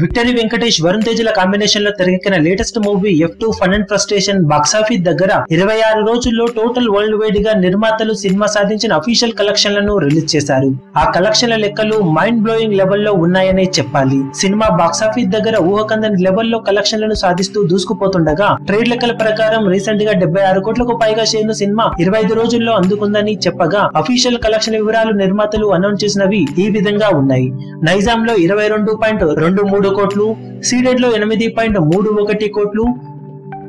Victory Venkatesh Varun తేజ్ల కాంబినేషన్లో తెరకెక్కిన latest movie F two fun and frustration box office దగ్గర ఇరవై ఆరు రోజుల్లో టోటల్ వరల్డ్ వైడ్గా నిర్మాతలు సినిమా సాధించిన అఫీషియల్ కలెక్షన్లను రిలీజ్ చేశారు. ఆ కలెక్షన్ల లెక్కలు మైండ్ బ్లోయింగ్ లెవెల్లో ఉన్నాయనే చెప్పాలి. సినిమా బాక్సాఫీస్ దగ్గర ఊహకందని లెవెల్లో కలెక్షన్లను సాధిస్తూ దూసుకుపోతుండగా ట్రేడ్ లెక్కల ప్రకారం రీసెంట్గా డెబ్బై ఆరు కోట్లకు పైగా షేర్ను సినిమా ఇరవై ఐదు రోజుల్లో అందుకుందని చెప్పగా అఫీషియల్ కలెక్షన్ వివరాలు నిర్మాతలు అనౌన్స్ చేసినవి ఈ విధంగా ఉన్నాయి. నైజాం లో ఇరవై రెండు పాయింట్ రెండు మూడు కోట్లు సీడెడ్లో ఎనిమిది పాయింట్ మూడు ఒకటి కోట్లు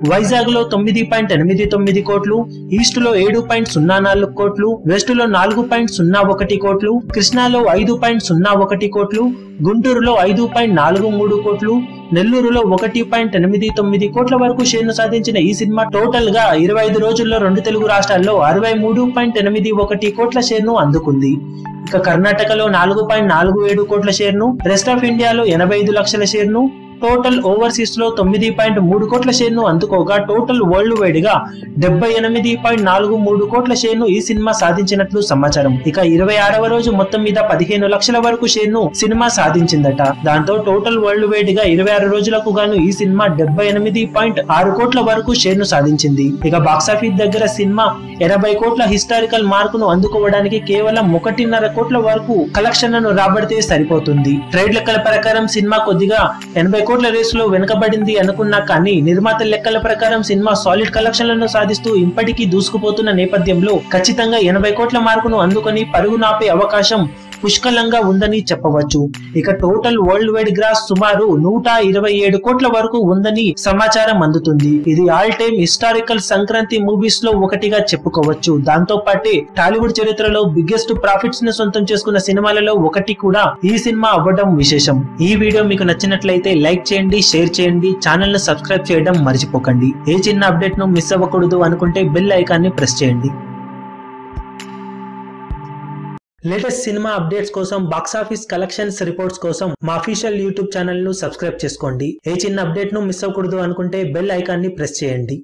వైజాగ్లో తొమ్మిది పాయింట్ ఎనిమిది తొమ్మిది కోట్లు ఈస్ట్లో ఏడు పాయింట్ సున్నా నాలుగు కోట్లు వెస్ట్లో నాలుగు పాయింట్ సున్నా ఒకటి కోట్లు కృష్ణాలో ఐదు పాయింట్ సున్నా ఒకటి కోట్లు గుంటూరులో ఐదు పాయింట్ నాలుగు మూడు కోట్లు నెల్లూరులో ఒకటి పాయింట్ ఎనిమిది తొమ్మిది కోట్ల వరకు షేర్ను సాధించిన ఈ సినిమా టోటల్గా ఇరవై ఐదు రోజుల్లో రెండు తెలుగు రాష్ట్రాల్లో అరవై మూడు పాయింట్ ఎనిమిది ఒకటి కోట్ల షేర్ను అందుకుంది. ఇక కర్ణాటకలో నాలుగు పాయింట్ నాలుగు ఏడు కోట్ల షేర్ను రెస్ట్ ఆఫ్ ఇండియాలో ఎనభై ఐదు లక్షల షేర్ను టోటల్ ఓవర్సీస్లో తొమ్మిది పాయింట్ మూడు కోట్ల షేర్ను అందుకోగా టోటల్ వరల్డ్ వైడ్గా డెబ్బై ఎనిమిది పాయింట్ నాలుగు మూడు కోట్ల షేర్ను ఈ సినిమా సాధించినట్లు సమాచారం. ఇక ఇరవై ఆరవ రోజు మొత్తం మీద పదిహేను లక్షల వరకు షేర్ను సినిమా సాధించిందట. దాంతో టోటల్ వరల్డ్ వైడ్గా ఇరవై ఆరు రోజులకు గాను ఈ సినిమా డెబ్బై ఎనిమిది పాయింట్ ఆరు కోట్ల వరకు షేర్ను సాధించింది. ఇక బాక్సాఫీస్ దగ్గర సినిమా ఎనభై కోట్ల హిస్టారికల్ మార్కును అందుకోవడానికి కేవలం ఒకటిన్నర కోట్ల వరకు కలెక్షన్లను రాబడితే సరిపోతుంది. ట్రేడ్ లెక్కల ప్రకారం సినిమా కొద్దిగా ఎనభై కోట్ల రేసులో వెనుకబడింది అనుకున్నా కానీ నిర్మాత లెక్కల ప్రకారం సినిమా సాలిడ్ కలెక్షన్లను సాధిస్తూ ఇప్పటికీ దూసుకుపోతున్న నేపథ్యంలో ఖచ్చితంగా ఎనభై కోట్ల మార్కును అందుకొని పరుగు నాపే అవకాశం పుష్కలంగా ఉందని చెప్పవచ్చు. ఇక టోటల్ వరల్డ్ వైడ్ గ్రాస్ సుమారు నూట ఇరవై ఏడు కోట్ల వరకు ఉందని సమాచారం అందుతుంది. ఇది ఆల్ టైమ్ హిస్టారికల్ సంక్రాంతి మూవీస్లో ఒకటిగా చెప్పుకోవచ్చు. దాంతో పాటే టాలీవుడ్ చరిత్రలో బిగ్గెస్ట్ ప్రాఫిట్స్ను సొంతం చేసుకున్న సినిమాలలో ఒకటి కూడా ఈ సినిమా అవ్వడం విశేషం. ఈ వీడియో మీకు నచ్చినట్లయితే లైక్ చేయండి షేర్ చేయండి ఛానల్ను సబ్స్క్రైబ్ చేయడం మర్చిపోకండి. ఏ చిన్న అప్డేట్ను మిస్ అవ్వకూడదు అనుకుంటే బెల్ ఐకాన్ని ప్రెస్ చేయండి. లేటెస్ట్ సినిమా అప్డేట్స్ కోసం బాక్సాఫీస్ కలెక్షన్స్ రిపోర్ట్స్ కోసం మా అఫీషియల్ యూట్యూబ్ ఛానల్ను సబ్స్క్రైబ్ చేసుకోండి. ఏ చిన్న అప్డేట్ను మిస్ అవ్వకూడదు అనుకుంటే బెల్ ఐకాన్ని ప్రెస్ చేయండి.